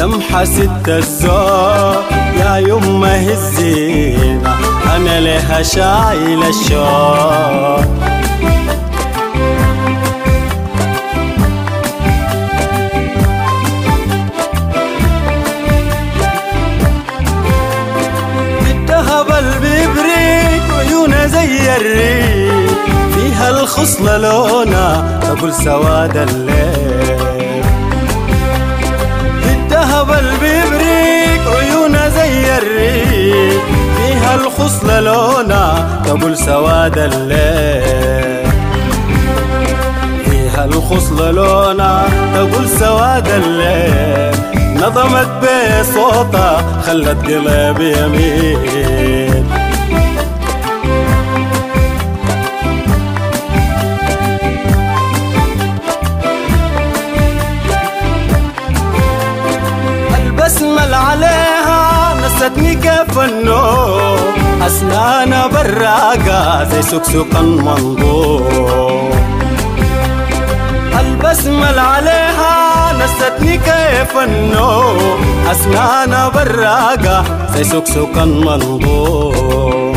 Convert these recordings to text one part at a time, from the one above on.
السمحة ست الزور يا يمه الزينة أنا لها شايل الشوق. عيونه زي الريق. فيها الخصلة لونها تقول سواد الليل. الدهب البيبريك عيونة زي الريق. فيها الخصلة لونها تقول سواد الليل. فيها الخصلة لونها تقول سواد الليل. نظمت بصوتها خلت قلبي يمين اللي عليها نستني كيف النوم. أسنانها براقة زي سكسك المنظور البسمة اللي عليها نستني كيف النوم. أسنانها براقة زي سكسك المنظور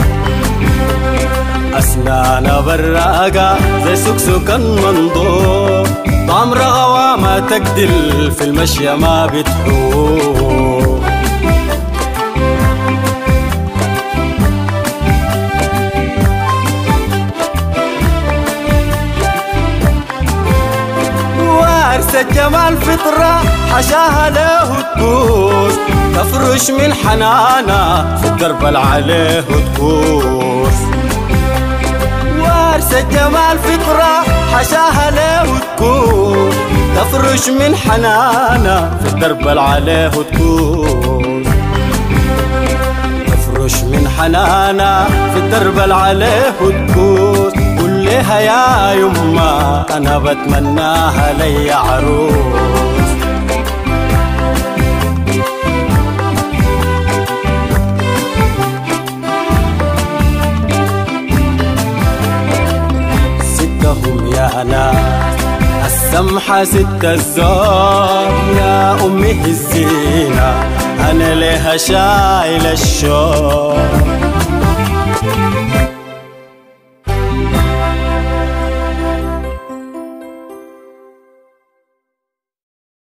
أسنانها براقة زي سكسك المنظور طعم رغوة ما تقدل في المشي ما بتحوم وارثة جمال فطرة حشاها له تكوس تفرش من حنانا في الدرب عليه تكوس وارثة جمال فطرة حشاها له تكوس تفرش من حنانا في الدرب عليه تكوس تفرش من حنانا في الدرب عليه تكوس قول لها يا يما أنا بتمناها لي عروس ستهم يا ناس السمحة ست الزور يا أمه الزينة أنا لها شايل الشوق